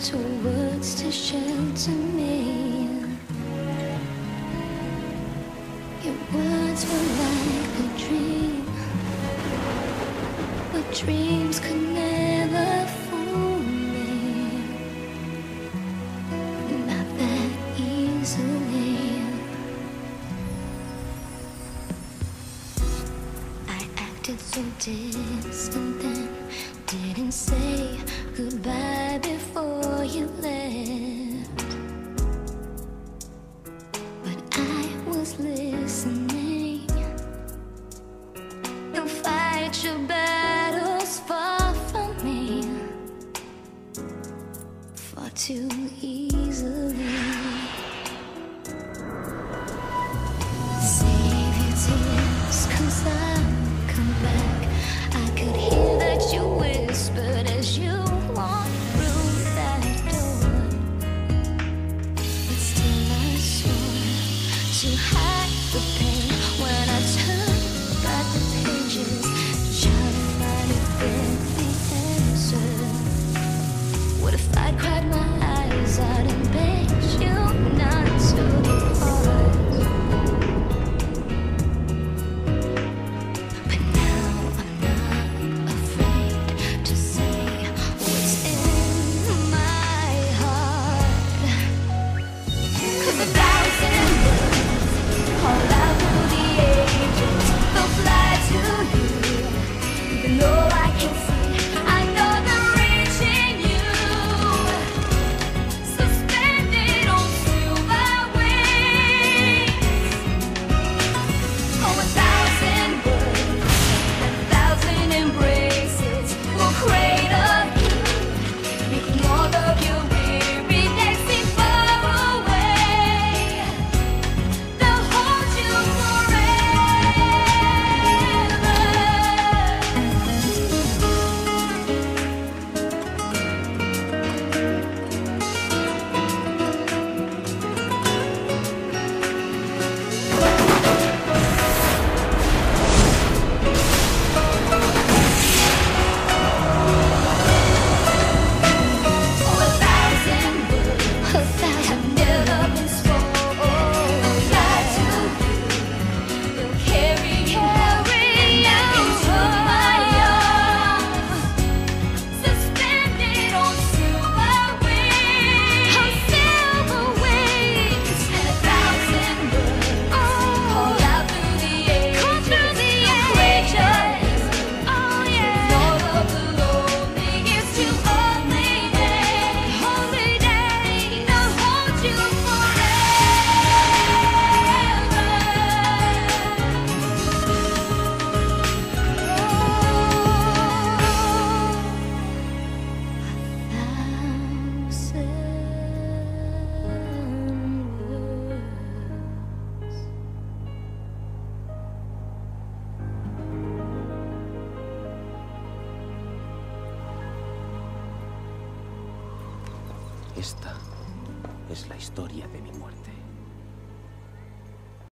to words to shelter me. Your words were like a dream, but dreams could never fool me. Not that easily. I acted so distant then, didn't say goodbye before. too easily. If I cried my eyes out in pain Esta es la historia de mi muerte.